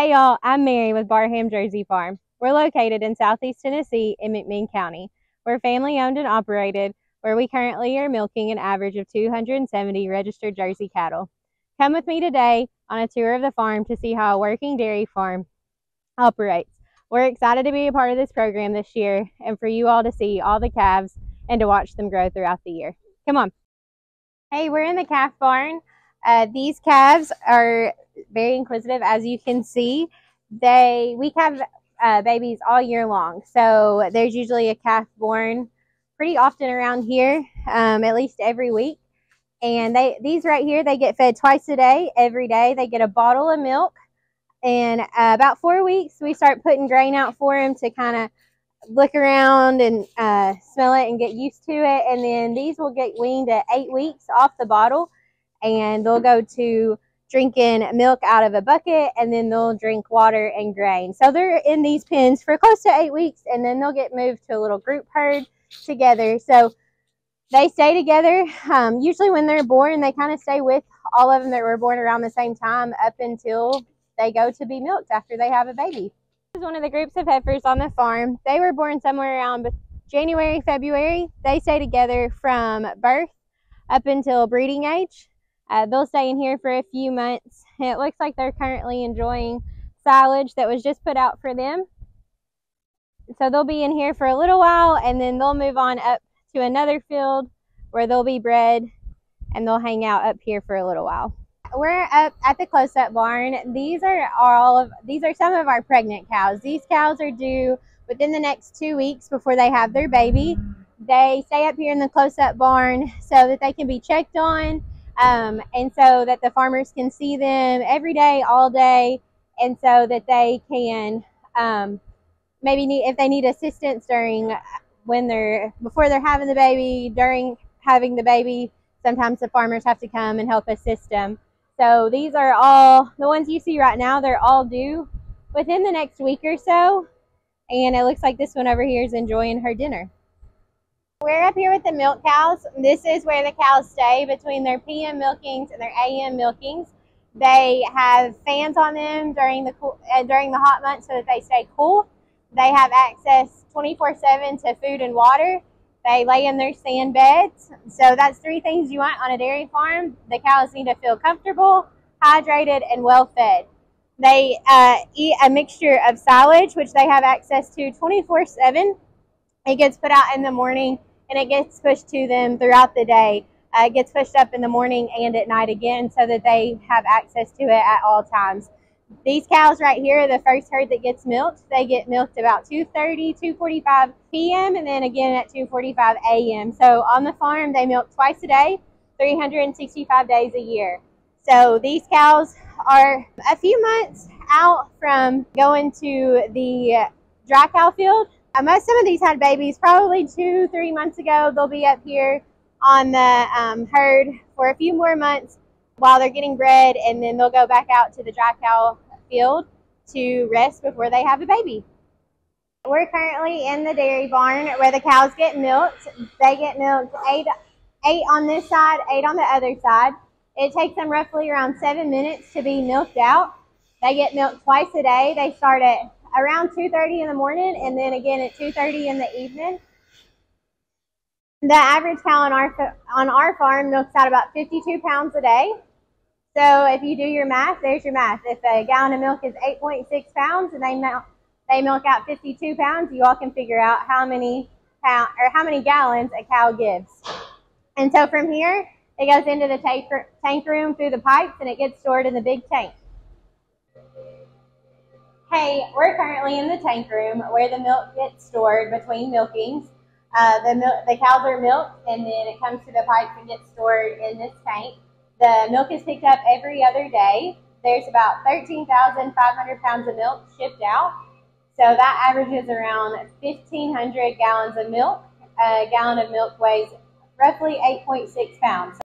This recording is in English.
Hey y'all, I'm Mary with Barham Jersey Farm. We're located in southeast Tennessee in McMinn County. We're family owned and operated, where we currently are milking an average of 270 registered Jersey cattle. Come with me today on a tour of the farm to see how a working dairy farm operates. We're excited to be a part of this program this year and for you all to see all the calves and to watch them grow throughout the year. Come on. Hey, we're in the calf barn. Uh, these calves are very inquisitive, as you can see. They we have uh, babies all year long, so there's usually a calf born pretty often around here, um, at least every week. And they these right here, they get fed twice a day, every day. They get a bottle of milk, and uh, about four weeks, we start putting grain out for them to kind of look around and uh, smell it and get used to it. And then these will get weaned at eight weeks off the bottle, and they'll go to drinking milk out of a bucket and then they'll drink water and grain. So they're in these pens for close to eight weeks and then they'll get moved to a little group herd together. So they stay together. Um, usually when they're born, they kind of stay with all of them that were born around the same time up until they go to be milked after they have a baby. This is one of the groups of heifers on the farm. They were born somewhere around January, February. They stay together from birth up until breeding age. Uh, they'll stay in here for a few months. It looks like they're currently enjoying silage that was just put out for them. So they'll be in here for a little while and then they'll move on up to another field where they'll be bred and they'll hang out up here for a little while. We're up at the close-up barn. These are all of these are some of our pregnant cows. These cows are due within the next two weeks before they have their baby. They stay up here in the close-up barn so that they can be checked on um, and so that the farmers can see them every day, all day, and so that they can um, maybe need if they need assistance during when they're before they're having the baby, during having the baby. Sometimes the farmers have to come and help assist them. So these are all the ones you see right now. They're all due within the next week or so, and it looks like this one over here is enjoying her dinner. We're up here with the milk cows. This is where the cows stay between their PM milkings and their AM milkings. They have fans on them during the cool, uh, during the hot months so that they stay cool. They have access 24/7 to food and water. They lay in their sand beds. So that's three things you want on a dairy farm. The cows need to feel comfortable, hydrated, and well fed. They uh, eat a mixture of silage, which they have access to 24/7. It gets put out in the morning and it gets pushed to them throughout the day. Uh, it gets pushed up in the morning and at night again so that they have access to it at all times. These cows right here are the first herd that gets milked. They get milked about 2.30, 2.45 p.m. and then again at 2.45 a.m. So on the farm, they milk twice a day, 365 days a year. So these cows are a few months out from going to the dry cow field most some of these had babies probably two, three months ago. They'll be up here on the um, herd for a few more months while they're getting bred, and then they'll go back out to the dry cow field to rest before they have a baby. We're currently in the dairy barn where the cows get milked. They get milked eight, eight on this side, eight on the other side. It takes them roughly around seven minutes to be milked out. They get milked twice a day. They start at around 2.30 in the morning and then again at 2.30 in the evening. The average cow on our, on our farm milks out about 52 pounds a day. So if you do your math, there's your math. If a gallon of milk is 8.6 pounds and they milk, they milk out 52 pounds, you all can figure out how many pound, or how many gallons a cow gives. And so from here, it goes into the tank, tank room through the pipes and it gets stored in the big tank. Hey, we're currently in the tank room where the milk gets stored between milkings. Uh, the, the cows are milked and then it comes to the pipes and gets stored in this tank. The milk is picked up every other day. There's about 13,500 pounds of milk shipped out. So that averages around 1,500 gallons of milk. A gallon of milk weighs roughly 8.6 pounds.